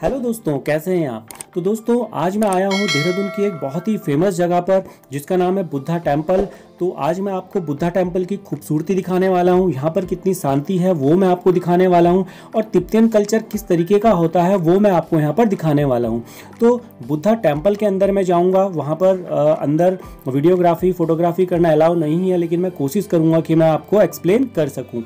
Hello दोस्तों, कैसे हैं आप? तो दोस्तों, आज मैं आया हूँ देहरादून की एक बहुत ही फ़ेमस जगह पर, जिसका नाम है बुद्धा टेंपल तो आज मैं आपको बुद्धा टेंपल की खूबसूरती दिखाने वाला हूँ। यहाँ पर कितनी शांति है, वो मैं आपको दिखाने वाला हूँ। और तिब्बतियन कल्चर किस तरीके का होता है, वो मैं आपको यहाँ पर दिखाने वाला हूँ। तो बुद्धा टेंपल के अंदर मैं जाऊँगा, वहाँ पर अंदर वीडियोग्राफी, फोटोग्राफी करना अलाउ नहीं है, लेकिन मैं कोशिश करूँगा कि मैं आपको एक्सप्लेन कर सकूँ।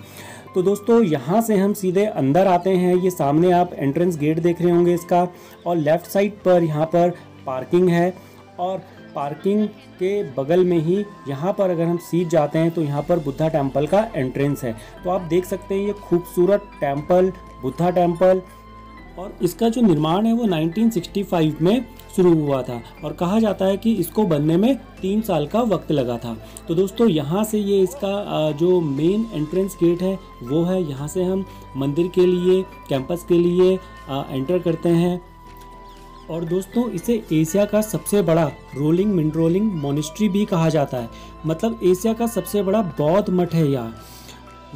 तो दोस्तों, यहाँ से हम सीधे अंदर आते हैं। ये सामने आप एंट्रेंस गेट देख रहे होंगे इसका, और लेफ़्ट साइड पर यहाँ पर पार्किंग है। और पार्किंग के बगल में ही यहाँ पर अगर हम सीट जाते हैं तो यहाँ पर बुद्धा टेंपल का एंट्रेंस है। तो आप देख सकते हैं, ये खूबसूरत टेंपल बुद्धा टेंपल और इसका जो निर्माण है वो 1965 में शुरू हुआ था और कहा जाता है कि इसको बनने में तीन साल का वक्त लगा था। तो दोस्तों, यहाँ से ये इसका जो मेन एंट्रेंस गेट है, वो है यहाँ से हम मंदिर के लिए कैंपस के लिए एंटर करते हैं। और दोस्तों, इसे एशिया का सबसे बड़ा रोलिंग मिनरोलिंग मोनिस्ट्री भी कहा जाता है। मतलब एशिया का सबसे बड़ा बौद्ध मठ है यहाँ।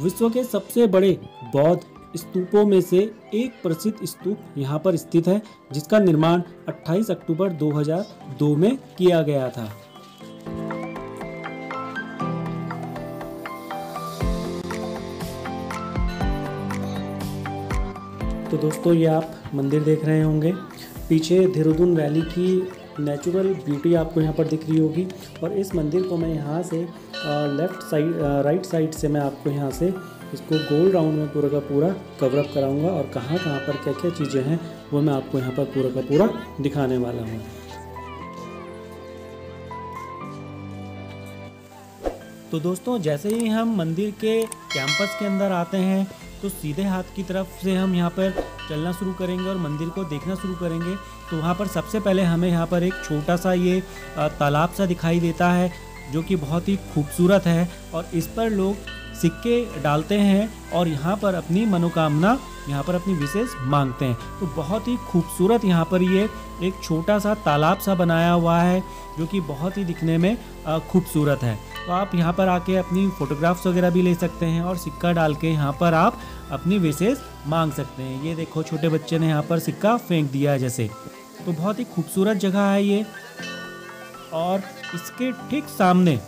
विश्व के सबसे बड़े बौद्ध स्तूपों में से एक प्रसिद्ध स्तूप यहाँ पर स्थित है, जिसका निर्माण 28 अक्टूबर 2002 में किया गया था। तो दोस्तों, ये आप मंदिर देख रहे होंगे। पीछे देहरादून वैली की नेचुरल ब्यूटी आपको यहाँ पर दिख रही होगी और इस मंदिर को मैं यहाँ से लेफ़्ट साइड राइट साइड से मैं आपको यहाँ से इसको गोल राउंड में पूरा का पूरा कवर अप कराऊँगा और कहाँ कहाँ पर क्या क्या चीज़ें हैं, वो मैं आपको यहाँ पर पूरा का पूरा दिखाने वाला हूँ। तो दोस्तों, जैसे ही हम मंदिर के कैंपस के अंदर आते हैं तो सीधे हाथ की तरफ़ से हम यहाँ पर चलना शुरू करेंगे और मंदिर को देखना शुरू करेंगे। तो वहाँ पर सबसे पहले हमें यहाँ पर एक छोटा सा ये तालाब सा दिखाई देता है, जो कि बहुत ही खूबसूरत है और इस पर लोग सिक्के डालते हैं और यहाँ पर अपनी मनोकामना, यहाँ पर अपनी विशेष मांगते हैं। तो बहुत ही खूबसूरत यहाँ पर ये एक छोटा सा तालाब सा बनाया हुआ है, जो कि बहुत ही दिखने में खूबसूरत है। तो आप यहाँ पर आके अपनी फ़ोटोग्राफ्स वगैरह भी ले सकते हैं और सिक्का डाल के यहाँ पर आप अपनी विशेष मांग सकते हैं। ये देखो, छोटे बच्चे ने यहाँ पर सिक्का फेंक दिया है जैसे। तो बहुत ही खूबसूरत जगह है ये। और इसके ठीक सामने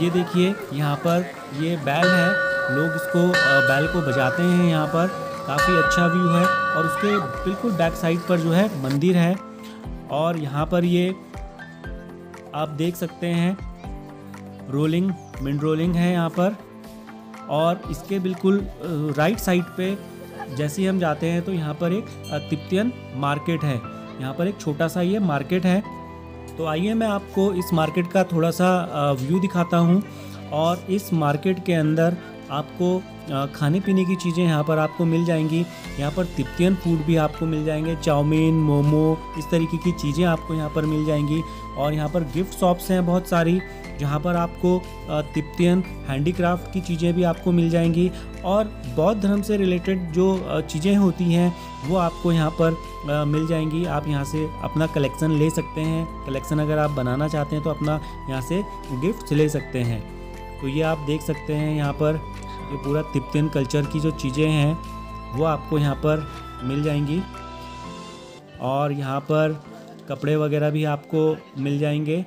ये देखिए, यहाँ पर ये बैल है। लोग इसको बैल को बजाते हैं यहाँ पर। काफ़ी अच्छा व्यू है और उसके बिल्कुल बैक साइड पर जो है मंदिर है। और यहाँ पर ये आप देख सकते हैं रोलिंग मिन रोलिंग है यहाँ पर। और इसके बिल्कुल राइट साइड पे जैसे ही हम जाते हैं तो यहाँ पर एक तिब्बतियन मार्केट है। यहाँ पर एक छोटा सा ये मार्केट है। तो आइए मैं आपको इस मार्केट का थोड़ा सा व्यू दिखाता हूँ और इस मार्केट के अंदर आपको खाने पीने की चीज़ें यहाँ पर आपको मिल जाएँगी। यहाँ पर तिब्बतियन फ़ूड भी आपको मिल जाएँगे। चाउमीन, मोमो, इस तरीके की चीज़ें आपको यहाँ पर मिल जाएँगी। और यहाँ पर गिफ्ट शॉप्स हैं बहुत सारी, जहाँ पर आपको तिब्बतियन हैंडीक्राफ्ट की चीज़ें भी आपको मिल जाएँगी। और बौद्ध धर्म से रिलेटेड जो चीज़ें होती हैं, वो आपको यहाँ पर मिल जाएँगी। आप यहाँ से अपना कलेक्शन ले सकते हैं। कलेक्शन अगर आप बनाना चाहते हैं तो अपना यहाँ से गिफ्ट ले सकते हैं। तो ये आप देख सकते हैं यहाँ पर। ये पूरा तिब्बतियन कल्चर की जो चीज़ें हैं, वो आपको यहाँ पर मिल जाएँगी। और यहाँ पर कपड़े वगैरह भी आपको मिल जाएँगे।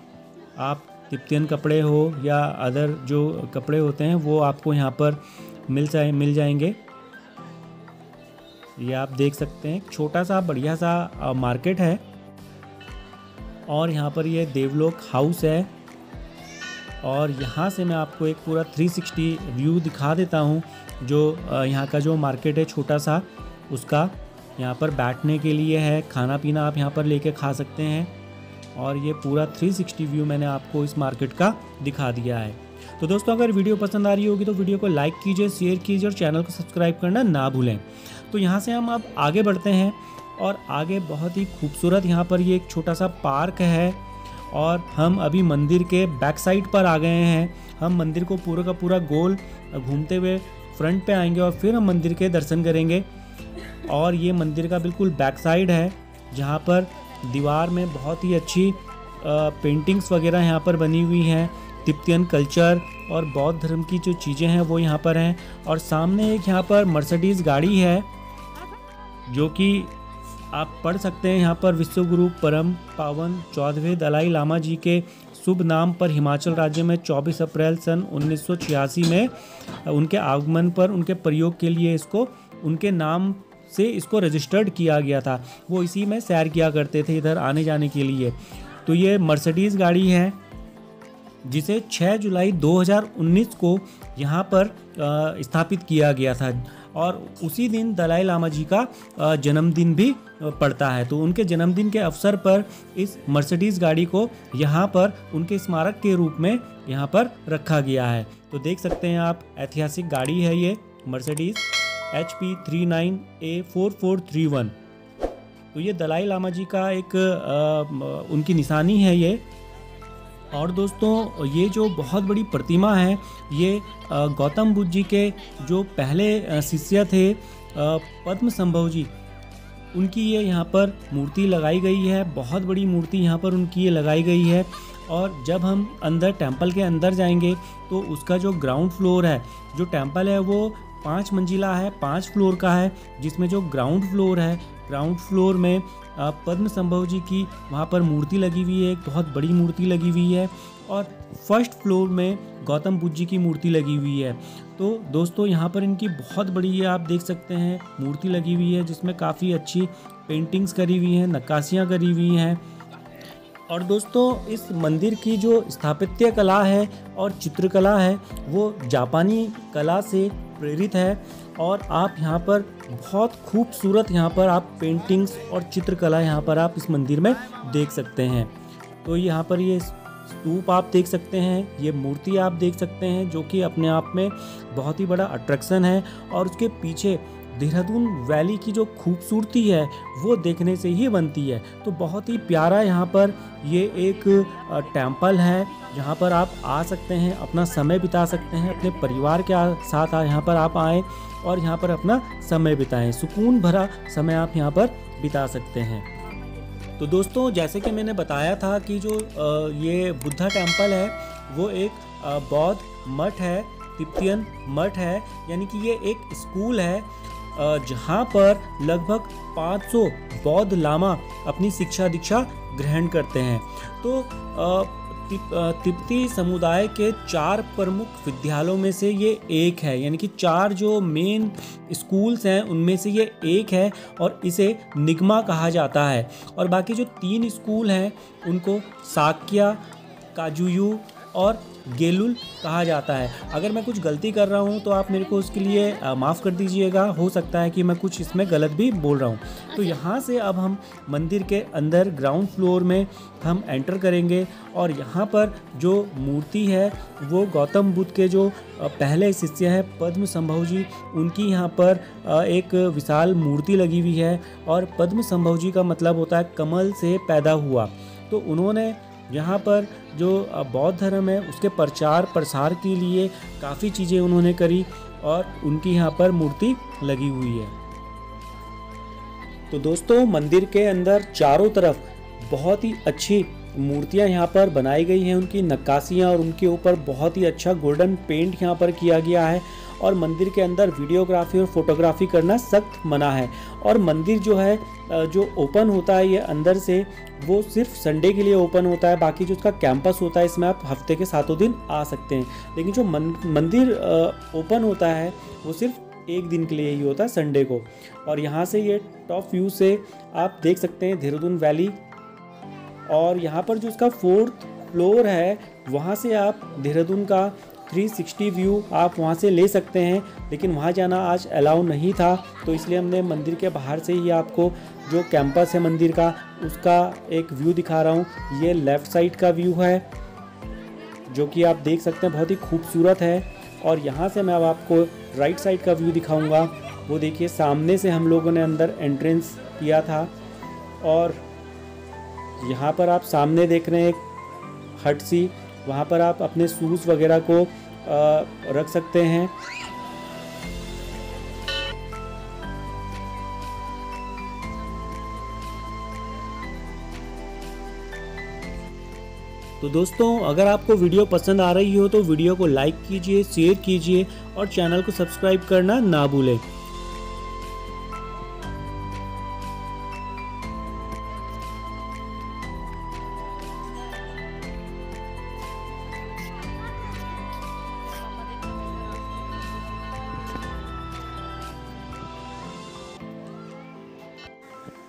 आप तिब्बतियन कपड़े हो या अदर जो कपड़े होते हैं, वो आपको यहाँ पर मिल जाए, मिल जाएँगे। ये आप देख सकते हैं, छोटा सा, बढ़िया सा मार्केट है। और यहाँ पर ये देवलोक हाउस है। और यहाँ से मैं आपको एक पूरा 360 व्यू दिखा देता हूँ, जो यहाँ का जो मार्केट है छोटा सा, उसका यहाँ पर बैठने के लिए है खाना पीना आप यहाँ पर लेके खा सकते हैं। और ये पूरा 360 व्यू मैंने आपको इस मार्केट का दिखा दिया है। तो दोस्तों, अगर वीडियो पसंद आ रही होगी तो वीडियो को लाइक कीजिए शेयर कीजिए और चैनल को सब्सक्राइब करना ना भूलें। तो यहाँ से हम अब आगे बढ़ते हैं और आगे बहुत ही खूबसूरत यहाँ पर ये एक छोटा सा पार्क है। और हम अभी मंदिर के बैक साइड पर आ गए हैं। हम मंदिर को पूरा का पूरा गोल घूमते हुए फ्रंट पे आएँगे और फिर हम मंदिर के दर्शन करेंगे। और ये मंदिर का बिल्कुल बैक साइड है, जहाँ पर दीवार में बहुत ही अच्छी पेंटिंग्स वगैरह यहाँ पर बनी हुई हैं। तिब्बतियन कल्चर और बौद्ध धर्म की जो चीज़ें हैं वो यहाँ पर हैं। और सामने एक यहाँ पर मर्सडीज़ गाड़ी है, जो कि आप पढ़ सकते हैं यहाँ पर विश्वगुरु परम पावन चौदहवें दलाई लामा जी के शुभ नाम पर हिमाचल राज्य में 24 अप्रैल सन 1986 में उनके आगमन पर उनके प्रयोग के लिए इसको, उनके नाम से इसको रजिस्टर्ड किया गया था। वो इसी में सैर किया करते थे इधर आने जाने के लिए। तो ये मर्सिडीज़ गाड़ी है, जिसे 6 जुलाई 2019 को यहाँ पर स्थापित किया गया था। और उसी दिन दलाई लामा जी का जन्मदिन भी पड़ता है। तो उनके जन्मदिन के अवसर पर इस मर्सिडीज़ गाड़ी को यहाँ पर उनके स्मारक के रूप में यहाँ पर रखा गया है। तो देख सकते हैं आप ऐतिहासिक गाड़ी है ये Mercedes H P three nine A four four three one. तो ये दलाई लामा जी का एक आ, उनकी निशानी है ये। और दोस्तों, ये जो बहुत बड़ी प्रतिमा है, ये गौतम बुद्ध जी के जो पहले शिष्य थे पद्म संभव जी, उनकी ये यहाँ पर मूर्ति लगाई गई है, बहुत बड़ी मूर्ति यहाँ पर उनकी ये लगाई गई है। और जब हम अंदर, टेंपल के अंदर जाएँगे तो उसका जो ग्राउंड फ्लोर है, जो टेंपल है, वो पाँच मंजिला है, पाँच फ्लोर का है, जिसमें जो ग्राउंड फ्लोर है, ग्राउंड फ्लोर में पद्म संभव जी की वहाँ पर मूर्ति लगी हुई है, एक बहुत बड़ी मूर्ति लगी हुई है और फ़र्स्ट फ्लोर में गौतम बुद्ध जी की मूर्ति लगी हुई है। तो दोस्तों, यहाँ पर इनकी बहुत बड़ी ये आप देख सकते हैं, मूर्ति लगी हुई है जिसमें काफ़ी अच्छी पेंटिंग्स करी हुई हैं, नक्काशियाँ करी हुई हैं। और दोस्तों, इस मंदिर की जो स्थापत्य कला है और चित्रकला है, वो जापानी कला से प्रेरित है और आप यहाँ पर बहुत खूबसूरत यहाँ पर आप पेंटिंग्स और चित्रकला यहाँ पर आप इस मंदिर में देख सकते हैं। तो यहाँ पर ये स्तूप आप देख सकते हैं, ये मूर्ति आप देख सकते हैं, जो कि अपने आप में बहुत ही बड़ा अट्रैक्शन है और उसके पीछे देहरादून वैली की जो खूबसूरती है, वो देखने से ही बनती है। तो बहुत ही प्यारा यहाँ पर ये एक टेंपल है। जहाँ पर आप आ सकते हैं, अपना समय बिता सकते हैं, अपने परिवार के साथ यहाँ पर आप आएँ और यहाँ पर अपना समय बिताएँ। सुकून भरा समय आप यहाँ पर बिता सकते हैं। तो दोस्तों, जैसे कि मैंने बताया था कि जो ये बुद्धा टेंपल है, वो एक बौद्ध मठ है तिब्तियन मठ है, यानी कि ये एक स्कूल है। जहाँ पर लगभग 500 बौद्ध लामा अपनी शिक्षा दीक्षा ग्रहण करते हैं। तो तिब्बती समुदाय के चार प्रमुख विद्यालयों में से ये एक है। यानी कि चार जो मेन स्कूल्स हैं, उनमें से ये एक है और इसे निगमा कहा जाता है। और बाकी जो तीन स्कूल हैं, उनको साक्या, काजुयू और गेलुल कहा जाता है। अगर मैं कुछ गलती कर रहा हूँ तो आप मेरे को उसके लिए माफ़ कर दीजिएगा। हो सकता है कि मैं कुछ इसमें गलत भी बोल रहा हूँ। तो यहाँ से अब हम मंदिर के अंदर ग्राउंड फ्लोर में हम एंटर करेंगे और यहाँ पर जो मूर्ति है वो गौतम बुद्ध के जो पहले शिष्य हैं पद्म संभव जी उनकी यहाँ पर एक विशाल मूर्ति लगी हुई है और पद्म संभव जी का मतलब होता है कमल से पैदा हुआ। तो उन्होंने यहाँ पर जो बौद्ध धर्म है, उसके प्रचार प्रसार के लिए काफ़ी चीज़ें उन्होंने करी और उनकी यहाँ पर मूर्ति लगी हुई है। तो दोस्तों, मंदिर के अंदर चारों तरफ़ बहुत ही अच्छी मूर्तियाँ यहाँ पर बनाई गई हैं। उनकी नक्काशियाँ और उनके ऊपर बहुत ही अच्छा गोल्डन पेंट यहाँ पर किया गया है। और मंदिर के अंदर वीडियोग्राफी और फोटोग्राफी करना सख्त मना है। और मंदिर जो है जो ओपन होता है ये अंदर से, वो सिर्फ़ संडे के लिए ओपन होता है, बाकी जो उसका कैंपस होता है, इसमें आप हफ़्ते के सातों दिन आ सकते हैं। लेकिन जो मंदिर ओपन होता है, वो सिर्फ़ एक दिन के लिए ही होता है, संडे को। और यहाँ से ये टॉप व्यू से आप देख सकते हैं देहरादून वैली। और यहाँ पर जो उसका फोर्थ फ्लोर है, वहाँ से आप देहरादून का 360 व्यू आप वहाँ से ले सकते हैं, लेकिन वहाँ जाना आज अलाउ नहीं था तो इसलिए हमने मंदिर के बाहर से ही आपको जो कैंपस है मंदिर का, उसका एक व्यू दिखा रहा हूँ। ये लेफ़्ट साइड का व्यू है, जो कि आप देख सकते हैं, बहुत ही खूबसूरत है। और यहाँ से मैं अब आपको राइट साइड का व्यू दिखाऊँगा। वो देखिए, सामने से हम लोगों ने अंदर एंट्रेंस किया था। और यहाँ पर आप सामने देख रहे हैं एक हट सी वहाँ पर आप अपने शूज़ वगैरह को रख सकते हैं। तो दोस्तों, अगर आपको वीडियो पसंद आ रही हो तो वीडियो को लाइक कीजिए, शेयर कीजिए और चैनल को सब्सक्राइब करना ना भूलें।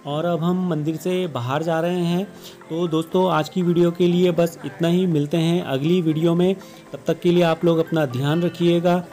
और अब हम मंदिर से बाहर जा रहे हैं। तो दोस्तों, आज की वीडियो के लिए बस इतना ही। मिलते हैं अगली वीडियो में। तब तक के लिए आप लोग अपना ध्यान रखिएगा।